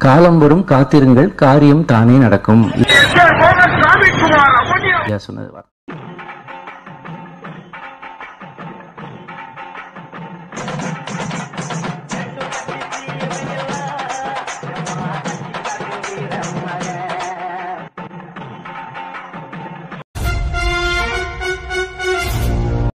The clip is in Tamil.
காலம் வரும் காத்திருங்கள் காரியம் தானே நடக்கும். சொன்னது